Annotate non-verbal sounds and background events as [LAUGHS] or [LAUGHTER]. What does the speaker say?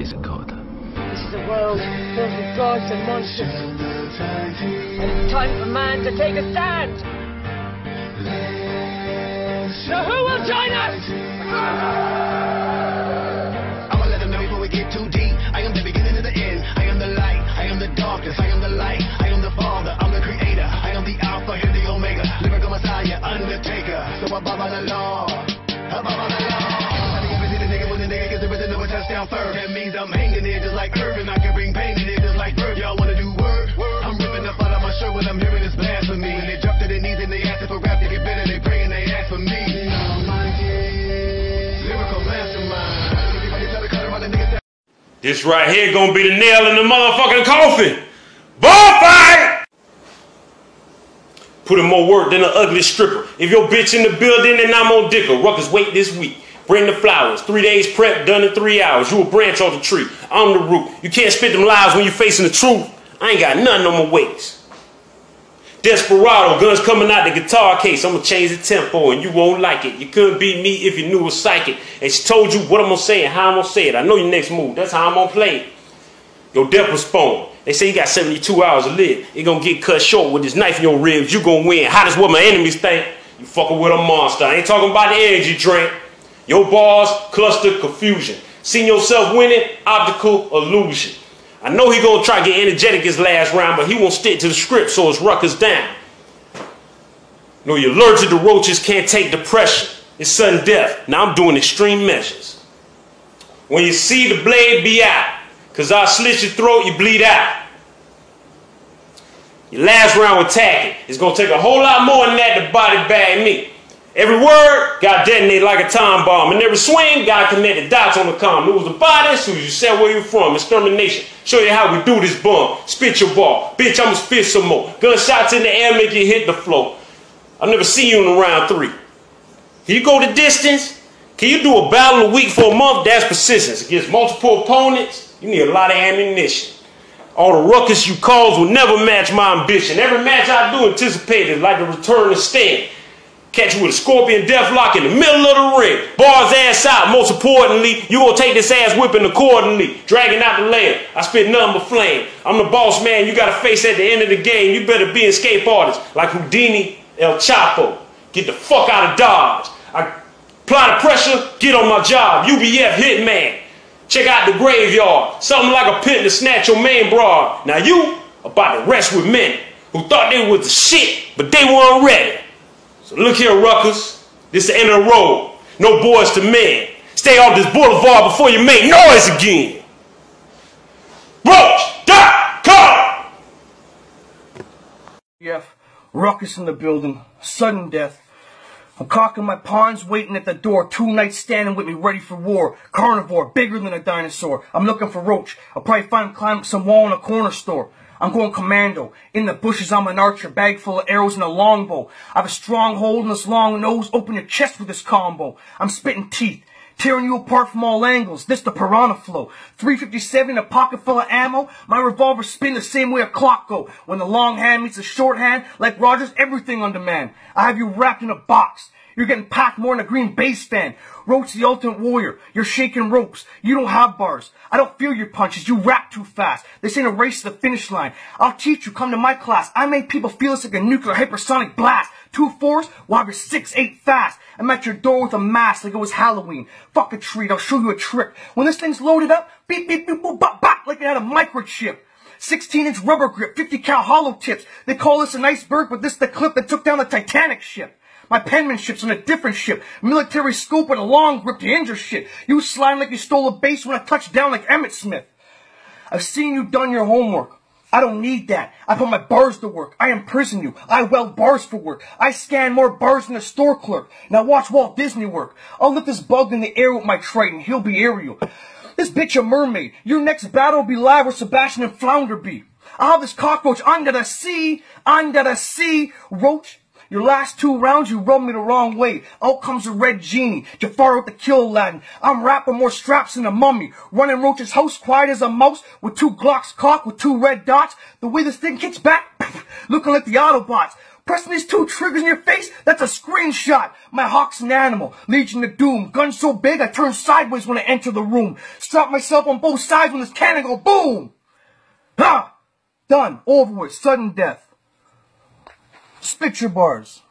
is a code. This is a world filled with gods and monsters. And it's time for man to take a stand. So who will join us? I'ma let them know before we get too deep. I am the beginning of the end. I am the light. I am the darkness. I am the light. I am the father. I'm the creator. I am the alpha and the omega. Lyrical messiah, undertaker. So above all the law. Above all the law. Touchdown. That means I'm hanging there just like Irvin. I can bring pain in there just like Bird. Y'all wanna do? I'm ripping up out of my shirt when I'm hearing this blasphemy. When they drop to their knees and they ask for rap, they get better. They pray and they ask for me. This right here gonna be the nail in the motherfucking coffin. Ball fight! Put in more work than an ugly stripper. If your bitch in the building, then I'm on dicker. Rukus wait this week. Bring the flowers. Three days prep, done in three hours. You a branch on the tree. I'm the root. You can't spit them lies when you're facing the truth. I ain't got nothing on my waist. Desperado, guns coming out the guitar case. I'ma change the tempo and you won't like it. You couldn't beat me if you knew a psychic. And she told you what I'm gonna say and how I'm gonna say it. I know your next move. That's how I'm gonna play it. Your death was spawned. They say you got 72 hours to live. You gonna get cut short with this knife in your ribs. You gonna win. How does what my enemies think? You fucking with a monster. I ain't talking about the energy drink. Your bars cluster confusion. Seen yourself winning, optical illusion. I know he gonna try to get energetic his last round, but he won't stick to the script, so his ruckus down. Know, you're allergic to roaches, can't take depression. It's sudden death. Now I'm doing extreme measures. When you see the blade, be out. Cause I'll slit your throat, you bleed out. Your last round with tacking. It's gonna take a whole lot more than that to body bag me. Every word got detonated like a time bomb, and every swing got connected dots on the com. It was the body, as you said where you from, extermination. Show you how we do this bum. Spit your ball. Bitch, I'ma spit some more. Gunshots in the air make you hit the floor. I've never seen you in round three. Can you go the distance? Can you do a battle a week for a month? That's persistence. Against multiple opponents, you need a lot of ammunition. All the ruckus you cause will never match my ambition. Every match I do anticipated like the return of Sting. Catch you with a scorpion death lock in the middle of the ring. Bars ass out. Most importantly, you gonna take this ass whipping accordingly. Dragging out the layer. I spit nothing but flame. I'm the boss man you gotta face at the end of the game. You better be an escape artist like Houdini, El Chapo. Get the fuck out of Dodge. I apply the pressure, get on my job. UBF hitman. Check out the graveyard. Something like a pin to snatch your main broad. Now you about to rest with men who thought they was the shit, but they weren't ready. So look here, Ruckers. This the end of the road. No boys to men. Stay off this boulevard before you make noise again. Roach.com! Yep, Rukus in the building, sudden death. I'm cocking my pawns, waiting at the door. Two knights standing with me, ready for war. Carnivore, bigger than a dinosaur. I'm looking for Roach. I'll probably find him climbing some wall in a corner store. I'm going commando. In the bushes, I'm an archer, bag full of arrows and a longbow. I have a strong hold this long nose. Open your chest with this combo. I'm spitting teeth. Tearing you apart from all angles. This the piranha flow. 357, a pocket full of ammo. My revolver spin the same way a clock go. When the long hand meets the short hand, like Rogers, everything on demand. I have you wrapped in a box. You're getting packed more than a Green Bay fan. Roach the ultimate warrior. You're shaking ropes. You don't have bars. I don't feel your punches. You rap too fast. This ain't a race to the finish line. I'll teach you. Come to my class. I make people feel it's like a nuclear hypersonic blast. Two fours while you're six eight fast. I'm at your door with a mask like it was Halloween. Fuck a treat. I'll show you a trick. When this thing's loaded up, beep beep beep boop bop bop like it had a microchip. 16 inch rubber grip, 50 cal hollow tips. They call this an iceberg, but this is the clip that took down the Titanic ship. My penmanship's on a different ship. Military scoop with a long grip to injure shit. You slime like you stole a base when I touched down like Emmitt Smith. I've seen you done your homework. I don't need that. I put my bars to work. I imprison you. I weld bars for work. I scan more bars than a store clerk. Now watch Walt Disney work. I'll lift this bug in the air with my Triton. He'll be aerial. This bitch a mermaid. Your next battle will be live where Sebastian and Flounder be. I'll have this cockroach under the sea, under the sea. Roach, your last two rounds, you rubbed me the wrong way. Out comes the red genie. Jafar with the kill Aladdin. I'm rapping more straps than a mummy. Running Roach's house quiet as a mouse with two Glocks cocked with two red dots. The way this thing kicks back, [LAUGHS] looking like the Autobots. Pressing these two triggers in your face, that's a screenshot. My hawk's an animal. Legion of Doom. Gun so big, I turn sideways when I enter the room. Strap myself on both sides when this cannon go boom. Ha! Done. Over with. Sudden death. Your bars.